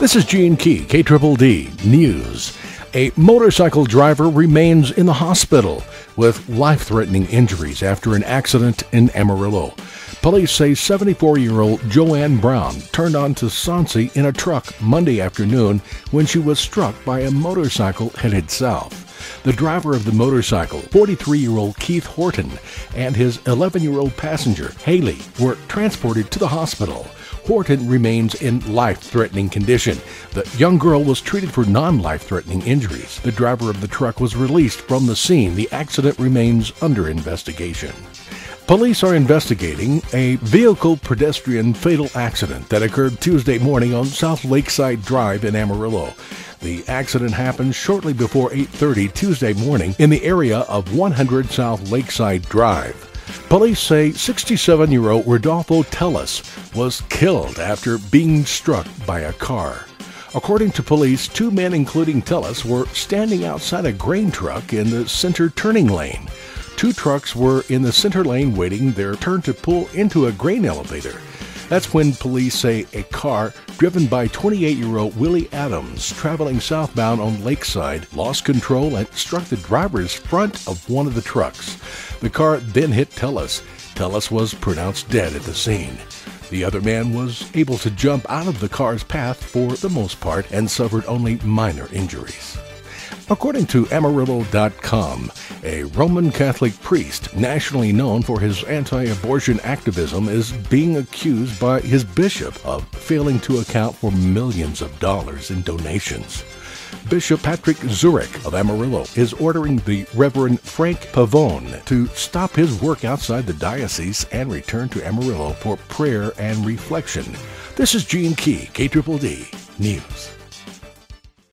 This is Gene Key, K D News. A motorcycle driver remains in the hospital with life threatening injuries after an accident in Amarillo. Police say 74 year old Joanne Brown turned onto Soncy in a truck Monday afternoon when she was struck by a motorcycle headed south. The driver of the motorcycle, 43 year old Keith Horton, and his 11 year old passenger, Haley, were transported to the hospital. Horton remains in life threatening condition. The young girl was treated for non life threatening injuries. The driver of the truck was released from the scene. The accident remains under investigation. Police are investigating a vehicle pedestrian fatal accident that occurred Tuesday morning on South Lakeside Drive in Amarillo. The accident happened shortly before 8:30 Tuesday morning in the area of 100 South Lakeside Drive. Police say 67-year-old Rodolfo Tellus was killed after being struck by a car. According to police, two men, including Tellus, were standing outside a grain truck in the center turning lane. Two trucks were in the center lane waiting their turn to pull into a grain elevator. That's when police say a car driven by 28 year old Willie Adams traveling southbound on Lakeside lost control and struck the driver's front of one of the trucks. The car then hit Tellus. Tellus was pronounced dead at the scene. The other man was able to jump out of the car's path for the most part and suffered only minor injuries. According to Amarillo.com, a Roman Catholic priest, nationally known for his anti abortion activism, is being accused by his bishop of failing to account for millions of dollars in donations. Bishop Patrick Zurek of Amarillo is ordering the Reverend Frank Pavone to stop his work outside the diocese and return to Amarillo for prayer and reflection. This is Gene Key, K D News.